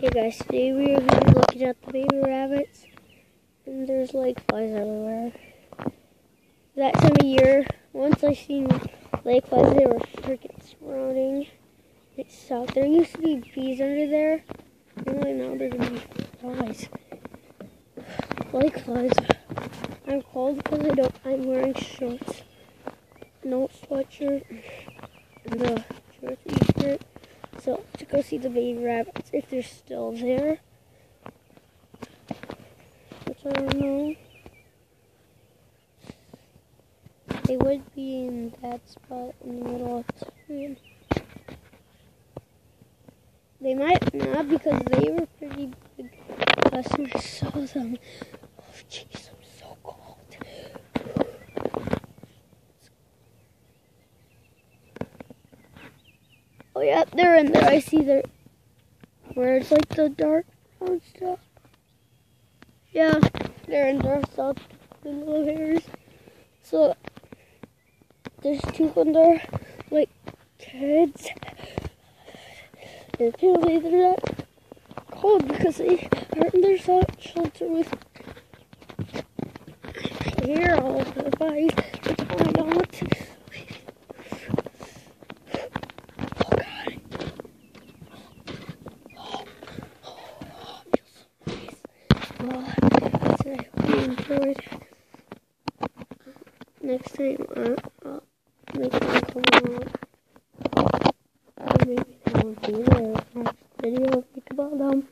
Hey guys, today we are going to be looking at the baby rabbits, and there's like flies everywhere. That time of year, once I seen lake flies, they were freaking sprouting. It sucked. There used to be bees under there, right now there's gonna flies. Lake flies. I'm cold because I don't. I'm wearing shorts, no sweatshirt, t-shirt. So to go see the baby rabbits if they're still there. Which I don't know. They would be in that spot in the middle of the screen. They might not because they were pretty big last time I saw them. Oh jeez, I'm so cold. Oh yeah, they're in there. I see their where it's like the dark brown stuff. Yeah, they're in there. So the little hairs. So there's two under like kids. And apparently they're not cold because they are in their shelter with hair all the body. Which I don't. Oh god. Oh, oh, feels so nice. Well, that's it. I hope you enjoyed. Next time, I'll make them come maybe there. Next video, about them.